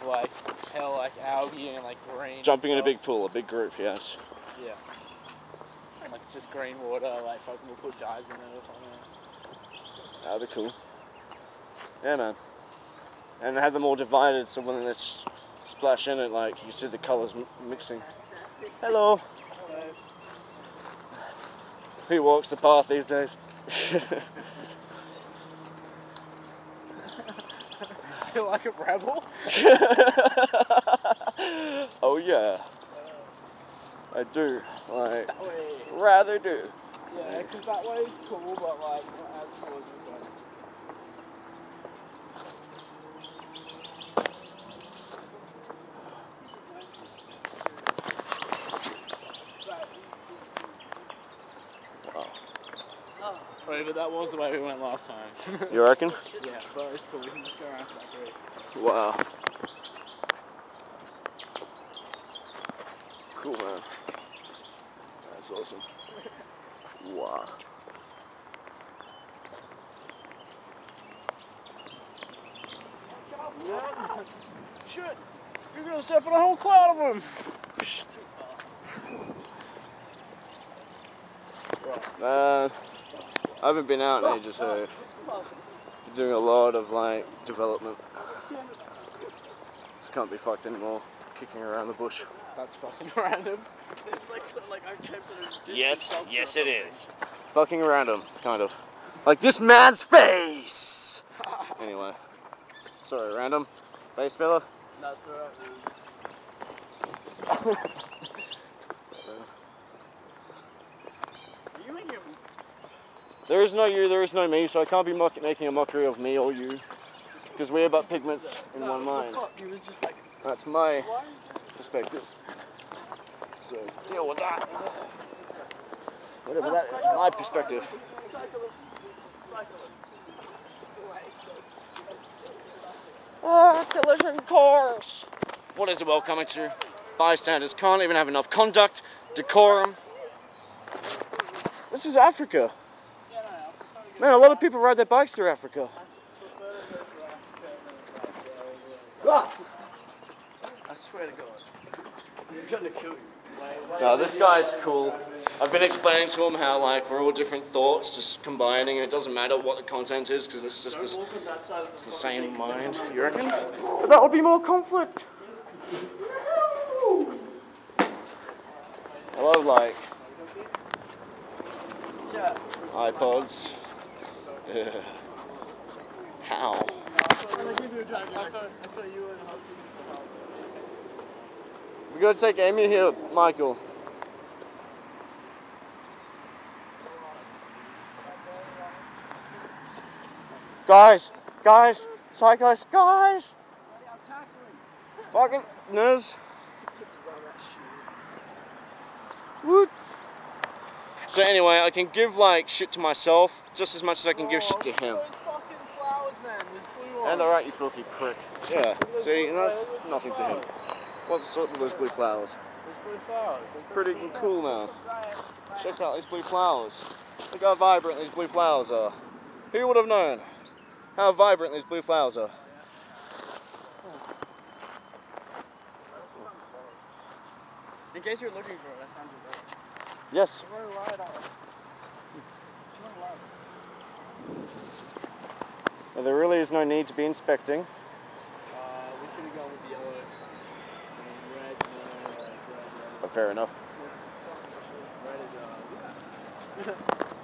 of like hell like algae and like green. Jumping in a big pool, a big group, yes. Yeah. Like just green water, like fucking we'll put dyes in it or something. That'd be cool. Yeah, man. And have them all divided so when they s- splash in it, like you see the colours m- mixing. Hello. Who walks the path these days? feel like a rebel. oh yeah. I do. Like, rather do. Yeah, because that way is cool, but like not as cool as this way. Wow. Wait, but that was the way we went last time. You reckon? yeah, but it's cool. We can just go around to that group. Wow. Cool, man. That's awesome. Wow. Shit! You're gonna step on a whole cloud of them! Man, I haven't been out in ages, so doing a lot of like development. This can't be fucked anymore. Kicking around the bush. That's fucking random. It's like so, like I've kept it. Yes, yes it is. Fucking random, kind of. Like this man's face! Anyway. Sorry, random. Face fella. That's alright. You and your There is no you, there is no me, so I can't be mock- making a mockery of me or you. Because we're but pigments in one mind. He was just like, That's my why? perspective. So deal with that. Whatever that is, my perspective. Ah, collision course. What is the world coming to? Bystanders can't even have enough conduct, decorum. This is Africa. Man, a lot of people ride their bikes through Africa. Ah! I swear to God. You're gonna kill you. No, this guy's cool. I've been explaining to him how like we're all different thoughts, just combining, and it doesn't matter what the content is because it's just this, Walk on that side of it's the same mind. You reckon? But that would be more conflict. I love like iPods. Ugh. How? I thought, I thought you and Hudson. We gotta take Amy here, Michael. Guys, guys, cyclists, guys. Fucking Niz. Woot. So anyway, I can give like shit to myself just as much as I can give shit to him. Those fucking flowers, man. There's blue ones. And alright, you filthy prick. Yeah, see, and that's nothing to him. What's up with those blue flowers? There's blue flowers. It's Pretty cool, now. Check out these blue flowers. Look how vibrant these blue flowers are. Who would have known how vibrant these blue flowers are? In case you're looking for it, I found it there. Yes. Run a light on it. Run a light. Well, there really is no need to be inspecting. Uh, we should have gone with yellow. And red, red, red. But fair enough. Red is, uh,